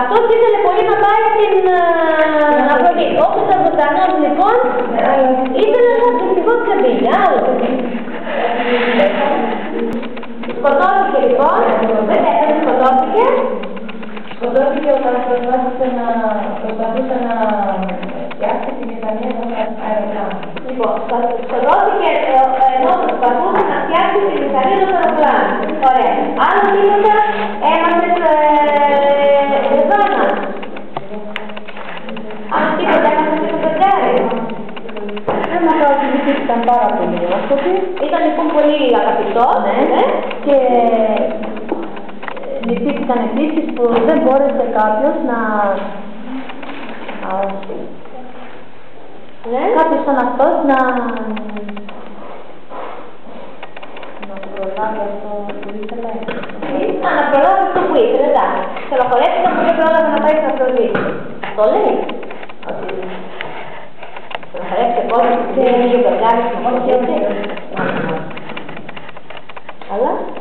Αυτός ήθελε πολύ να πάει στην ε, Αφροδίτη. Όπως ο Βουτανός λοιπόν, ήθελε να δυστυχώς δεν πήγε. Άλλο. Σκοτώθηκε λοιπόν, δεν έκανε, σκοτώθηκε. Σκοτώθηκε όταν προσπάθησε να, προσπαθούσε να φτιάξει την Ισπανία με ένα αεροπλάνο. Λοιπόν, σκοτώθηκε ε, ενώ προσπαθούσε να φτιάξει την Ισπανία με αεροπλάνο. Ωραία. Άλλος τίποτα ήταν πάρα πολύ όμορφη Ήταν λοιπόν πολύ αγαπητός, Ναι. ε, και λυπήθηκαν επίσης που δεν μπόρεσε κάποιος να... Α, ναι. Κάποιος σαν αυτός να... να προλάβει αυτό που ήθελε. Να αναπρολάβει αυτό που ήθελε, εντάξει. Στενοχωρέθηκα που δεν πρόλαβε να πάει στην Αφροδίτη. Το λέει. Ότι στενοχωρέθηκε κόσμος που δεν είχε το